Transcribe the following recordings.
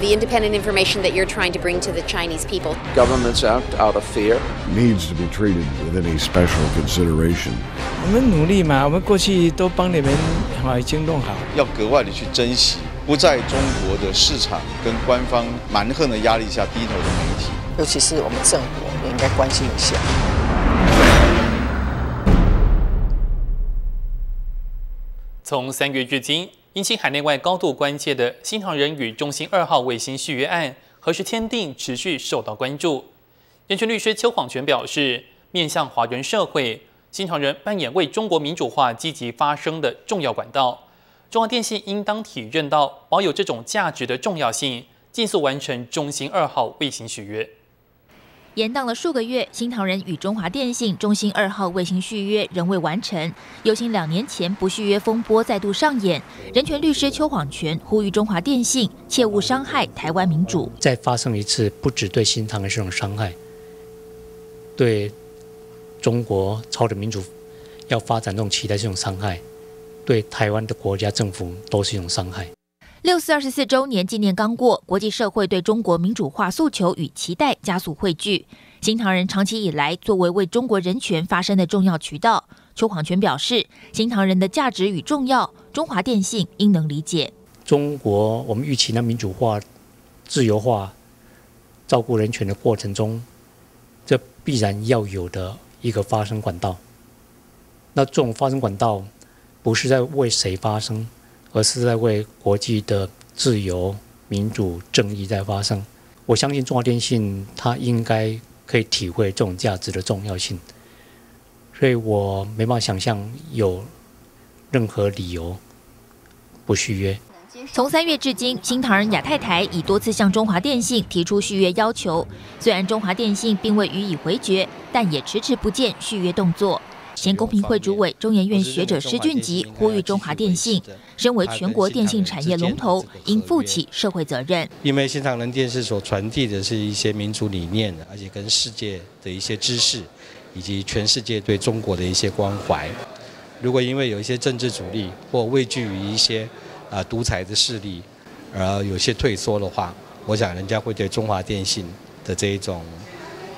the independent information that you're trying to bring to the Chinese people. Governments act out of fear. Needs to be treated with any special consideration. 我们努力嘛，我们过去都帮你们好已经弄好，要格外的去珍惜，不在中国的市场跟官方蛮横的压力下低头的媒体，尤其是我们政府也应该关心一下。从三月至今，引起海内外高度关切的新唐人与中心二号卫星续约案何时签订，持续受到关注。人权律师邱广全表示，面向华人社会，新唐人扮演为中国民主化积极发声的重要管道，中华电信应当体认到保有这种价值的重要性，尽速完成中心二号卫星续约。延宕了数个月，新唐人与中华电信中兴二号卫星续约仍未完成，有心两年前不续约风波再度上演。人权律师邱晃权呼吁中华电信切勿伤害台湾民主。再发生一次，不只对新唐人是种伤害，对中国朝着民主要发展这种期待是种伤害，对台湾的国家政府都是一种伤害。六四二十四周年纪念刚过，国际社会对中国民主化诉求与期待加速汇聚。新唐人长期以来作为为中国人权发声的重要渠道，邱广全表示，新唐人的价值与重要，中华电信应能理解。中国我们预期的民主化、自由化、照顾人权的过程中，这必然要有的一个发声管道。那这种发声管道，不是在为谁发声？而是在为国际的自由、民主、正义在发声。我相信中华电信它应该可以体会这种价值的重要性，所以我没办法想象有任何理由不续约。从三月至今，新唐人亚太台已多次向中华电信提出续约要求，虽然中华电信并未予以回绝，但也迟迟不见续约动作。前公平会主委、中研院学者施俊吉呼吁中华电信，身为全国电信产业龙头，应负起社会责任。因为新唐人电视所传递的是一些民主理念，而且跟世界的一些知识，以及全世界对中国的一些关怀。如果因为有一些政治阻力或畏惧于一些啊独裁的势力而有些退缩的话，我想人家会对中华电信的这一种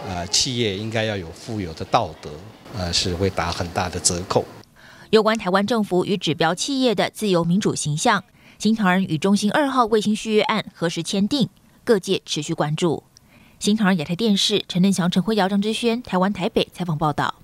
呃企业应该要有富有的道德。呃，是会打很大的折扣。有关台湾政府与指标企业的自由民主形象，新唐人与中兴二号卫星续约案何时签订？各界持续关注。新唐人亚太电视陈振祥、陈辉尧、张之轩，台湾台北采访报道。